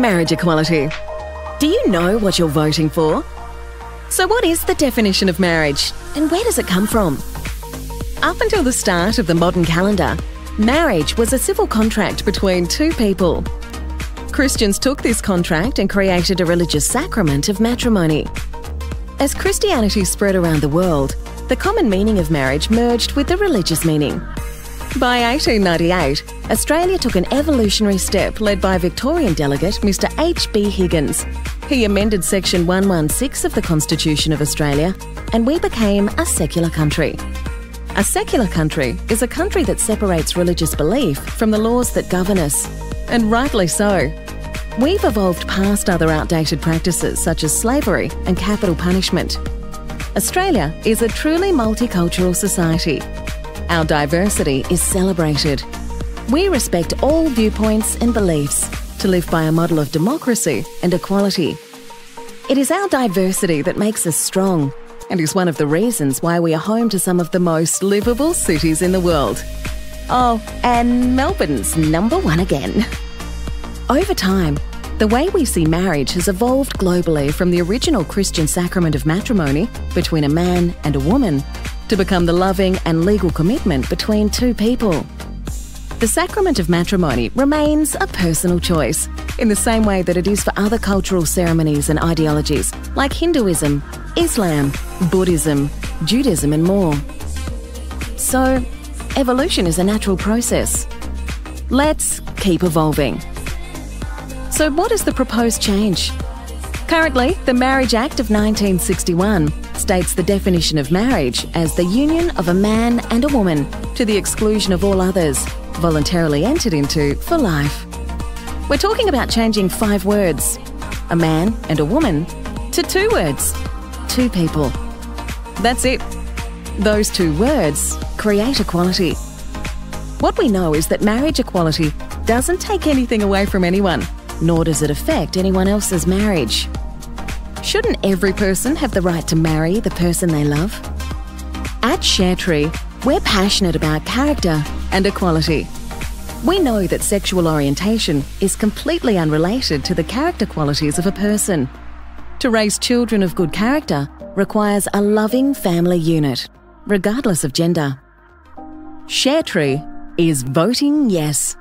marriage equality. Do you know what you're voting for? So, what is the definition of marriage and where does it come from? Up until the start of the modern calendar, marriage was a civil contract between two people. Christians took this contract and created a religious sacrament of matrimony. As Christianity spread around the world, the common meaning of marriage merged with the religious meaning. By 1898, Australia took an evolutionary step led by Victorian delegate Mr. H.B. Higgins. He amended Section 116 of the Constitution of Australia, and we became a secular country. A secular country is a country that separates religious belief from the laws that govern us, and rightly so. We've evolved past other outdated practices such as slavery and capital punishment. Australia is a truly multicultural society. Our diversity is celebrated. We respect all viewpoints and beliefs to live by a model of democracy and equality. It is our diversity that makes us strong and is one of the reasons why we are home to some of the most livable cities in the world. Oh, and Melbourne's number one again. Over time, the way we see marriage has evolved globally from the original Christian sacrament of matrimony between a man and a woman to become the loving and legal commitment between two people. The sacrament of matrimony remains a personal choice, in the same way that it is for other cultural ceremonies and ideologies like Hinduism, Islam, Buddhism, Judaism, and more. So, evolution is a natural process. Let's keep evolving. So, what is the proposed change? Currently, the Marriage Act of 1961 states the definition of marriage as the union of a man and a woman to the exclusion of all others, voluntarily entered into for life. We're talking about changing five words a man and a woman to two words two people. That's it. Those two words create equality. What we know is that marriage equality doesn't take anything away from anyone, nor does it affect anyone else's marriage. Shouldn't every person have the right to marry the person they love? At ShareTree, we're passionate about character and equality. We know that sexual orientation is completely unrelated to the character qualities of a person. To raise children of good character requires a loving family unit, regardless of gender. ShareTree is voting yes.